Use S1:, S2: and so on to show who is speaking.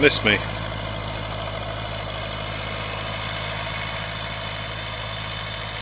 S1: Miss me.